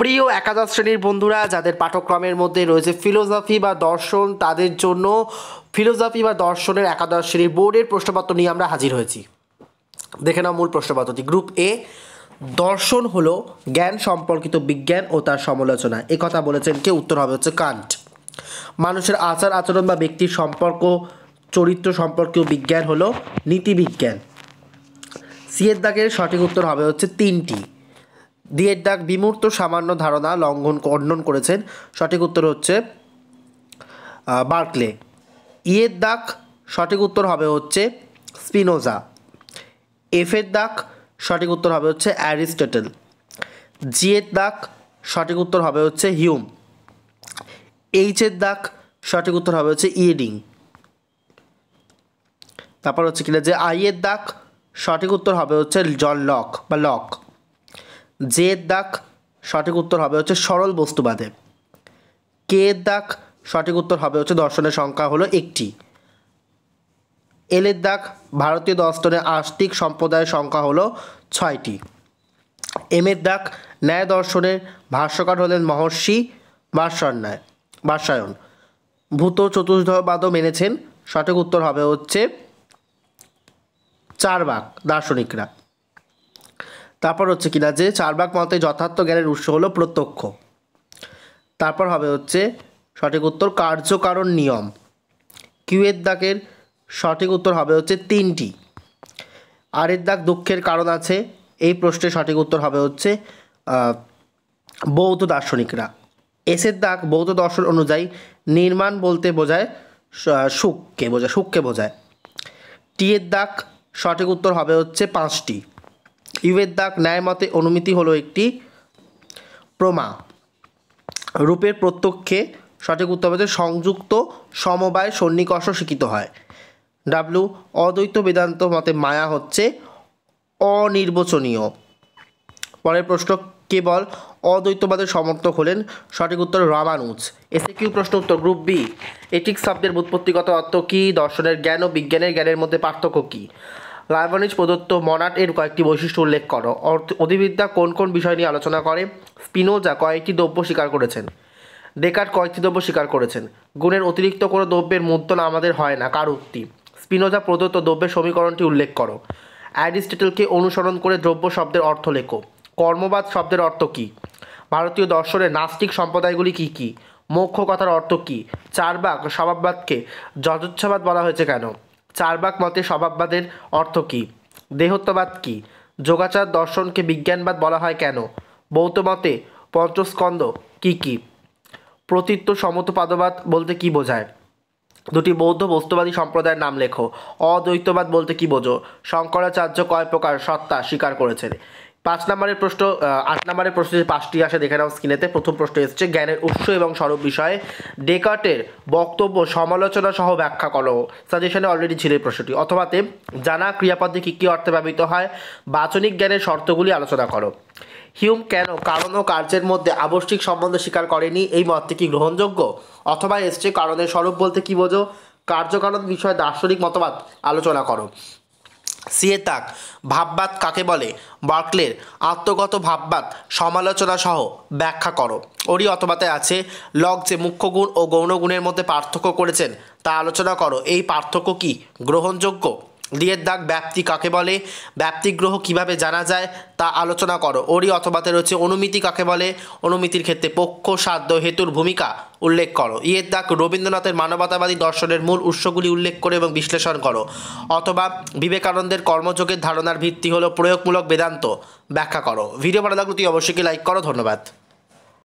প্রিয় একাদশ শ্রেণির বন্ধুরা, যাদের পাঠক্রমের মধ্যে রয়েছে ফিলোসফি বা দর্শন, তাদের জন্য ফিলোসফি বা দর্শনের একাদশ শ্রেণির বোর্ডের প্রশ্নপত্র নিয়ে আমরা হাজির হয়েছি। দেখে নাও মূল প্রশ্নপত্রটি। গ্রুপ এ দর্শন হলো জ্ঞান সম্পর্কিত বিজ্ঞান ও তার সমালোচনা। কথা বলেছেন কে? উত্তর হবে হচ্ছে কান্ট। মানুষের আচার আচরণ বা ব্যক্তির সম্পর্ক, চরিত্র সম্পর্কীয় বিজ্ঞান হলো নীতিবিজ্ঞান সিয়ের দাগের সঠিক উত্তর হবে হচ্ছে তিনটি। দিয়ের দাগ বিমূর্ত সামান্য ধারণা লঙ্ঘন খণ্ডন করেছেন। সঠিক উত্তর হচ্ছে বার্কলে। ইয়ের দাগ সঠিক উত্তর হবে হচ্ছে স্পিনোজা। এফের দাগ সঠিক উত্তর হবে হচ্ছে অ্যারিস্টটল। জিয়ের দাগ সঠিক উত্তর হবে হচ্ছে হিউম। এইচের দাগ সঠিক উত্তর হবে হচ্ছে ইয়েডিং। তারপর হচ্ছে কিনা যে আইয়ের দাগ সঠিক উত্তর হবে হচ্ছে জন লক বা লক। জের দাগ সঠিক উত্তর হবে হচ্ছে সরল বস্তুবাদে কে দাগ সঠিক উত্তর হবে হচ্ছে দর্শনের সংখ্যা হলো একটি। এলের দাগ ভারতীয় দর্শনের আস্তিক সম্প্রদায়ের সংখ্যা হলো ছয়টি। এমের দাগ ন্যায় দর্শনের ভাষ্যকার হলেন মহর্ষি ভাষ্যান্যায় ভাষ্যায়ন ভূত চতুর্থবাদও মেনেছেন। সঠিক উত্তর হবে হচ্ছে চার ভাগ দার্শনিকরা। তারপর হচ্ছে কিনা যে চার ভাগ মতে যথার্থ জ্ঞানের উৎস হলো প্রত্যক্ষ। তারপর হবে হচ্ছে সঠিক উত্তর কার্যকারণ নিয়ম। কিউয়ের দাগের সঠিক উত্তর হবে হচ্ছে তিনটি। আরের দাগ দুঃখের কারণ আছে, এই প্রশ্নের সঠিক উত্তর হবে হচ্ছে বৌদ্ধ দার্শনিকরা। এসের দাগ বৌদ্ধ দর্শন অনুযায়ী নির্মাণ বলতে বোঝায় সুখকে বোঝায় সুখকে বোঝায়। টিয়ের দাগ সঠিক উত্তর হবে হচ্ছে পাঁচটি। ইউয়ের দাগ ন্যায় মতে অনুমিতি হলো একটি প্রমা। রূপের প্রত্যক্ষে সঠিক উত্তর হবে সংযুক্ত সমবায় সন্নিকর্ষ শিক্ষিত হয়। ডাব্লু অদ্বৈত বেদান্ত মতে মায়া হচ্ছে অনির্বচনীয়। পরের প্রশ্ন, কেবল অদ্বৈতবাদের সমর্থক হলেন? সঠিক উত্তর রামানুজ। এসে কিউ প্রশ্ন উত্তর গ্রুপ বি। এটিক শব্দের বুৎপত্তিগত অর্থ কী? দর্শনের জ্ঞান ও বিজ্ঞানের জ্ঞানের মধ্যে পার্থক্য কী? লাইবনিজ প্রদত্ত মনাট এর কয়েকটি বৈশিষ্ট্য উল্লেখ করো। অধিবিদ্যা কোন কোন বিষয় নিয়ে আলোচনা করে? স্পিনোজা কয়েকটি দ্রব্য স্বীকার করেছেন। ডেকার কয়েকটি দ্রব্য স্বীকার করেছেন। গুণের অতিরিক্ত কোনো দ্রব্যের মুদ্রণ আমাদের হয় না, কার উক্তি? স্পিনোজা প্রদত্ত দ্রব্যের সমীকরণটি উল্লেখ করো। অ্যারিস্টটলকে অনুসরণ করে দ্রব্য শব্দের অর্থ লেখো। কর্মবাদ শব্দের অর্থ কী? ভারতীয় দর্শনের নাস্তিক সম্প্রদায়গুলি কী কী? মোক্ষ কথার অর্থ কী? চারবাক স্বভাববাদকে যজোচ্ছাবাদ বলা হয়েছে কেন? চারবাক মতে স্বভাববাদের অর্থ কী? দেহত্ববাদ কী? যোগাচার দর্শনকে বিজ্ঞানবাদ বলা হয় কেন? বৌদ্ধ মতে পঞ্চস্কন্দ কী কী? প্রতীত্ব সমতপাদবাদ বলতে কি বোঝায়? দুটি বৌদ্ধ বস্তুবাদী সম্প্রদায়ের নাম লেখো। অদ্বৈতবাদ বলতে কি বোঝো? শঙ্করাচার্য কয় প্রকার সত্তা স্বীকার করেছেন? পাঁচ নম্বরের প্রশ্ন আট নম্বরের প্রশ্ন যে পাঁচটি আসে দেখে নাও স্ক্রিনেতে প্রথম প্রশ্ন এসছে, জ্ঞানের উৎস এবং স্বরূপ বিষয়ে ডেকার্টের বক্তব্য, সমালোচনা সহ ব্যাখ্যা করো। সাজেশনে অলরেডি ছিল এই প্রশ্নটি। অথবাতে জানা ক্রিয়াপদে কী কী অর্থে ব্যবহৃত হয়, বাচনিক জ্ঞানের শর্তগুলি আলোচনা করো। হিউম কেন, কারণ ও কার্যের মধ্যে আবশ্যিক সম্বন্ধ স্বীকার করেনি, এই মতটি কি গ্রহণযোগ্য? অথবা এসছে কারণের স্বরূপ বলতে কি বোঝো? কার্যকারণ বিষয়ে দার্শনিক মতবাদ আলোচনা করো। সিয়ে তাক ভাববাদ কাকে বলে? বার্কলের আত্মগত ভাববাদ সমালোচনা সহ ব্যাখ্যা করো। ওরই অথবাতে আছে, লগ যে মুখ্য গুণ ও গৌণ গুণের মধ্যে পার্থক্য করেছেন, তা আলোচনা করো। এই পার্থক্য কি? গ্রহণযোগ্য? দিয়ের দাগ ব্যাপ্তি কাকে বলে? ব্যাপ্তিগ্রহ কীভাবে জানা যায়? তা আলোচনা করো। ওরই অথবাতে রয়েছে অনুমিতি কাকে বলে? অনুমিতির ক্ষেত্রে পক্ষ, সাধ্য, হেতুর ভূমিকা উল্লেখ করো। ইয়ের দাগ রবীন্দ্রনাথের মানবতাবাদী দর্শনের মূল উৎসগুলি উল্লেখ করে এবং বিশ্লেষণ করো। অথবা বিবেকানন্দের কর্মযোগের ধারণার ভিত্তি হলো প্রয়োগমূলক বেদান্ত ব্যাখ্যা করো। ভিডিও ভালো লাগলে তুই অবশ্যই লাইক করো। ধন্যবাদ।